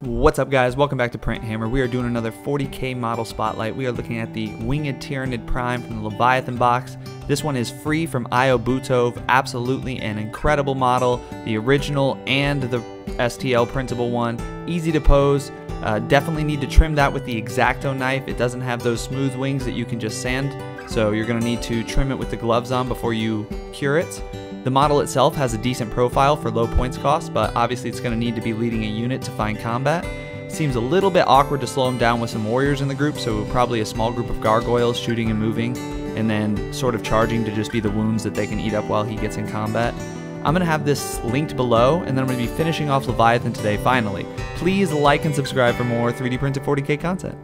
What's up guys, welcome back to Print Hammer. We are doing another 40k model spotlight. We are looking at the Winged Tyranid Prime from the Leviathan box. This one is free from Io Butov, absolutely an incredible model, the original and the STL printable one. Easy to pose, uh, definitely need to trim that with the X-Acto knife. It doesn't have those smooth wings that you can just sand, so you're going to need to trim it with the gloves on before you cure it. The model itself has a decent profile for low points cost, but obviously it's going to need to be leading a unit to find combat. Seems a little bit awkward to slow him down with some warriors in the group, so probably a small group of gargoyles shooting and moving, and then sort of charging to just be the wounds that they can eat up while he gets in combat. I'm going to have this linked below, and then I'm going to be finishing off Leviathan today finally. Please like and subscribe for more 3D printed 40k content.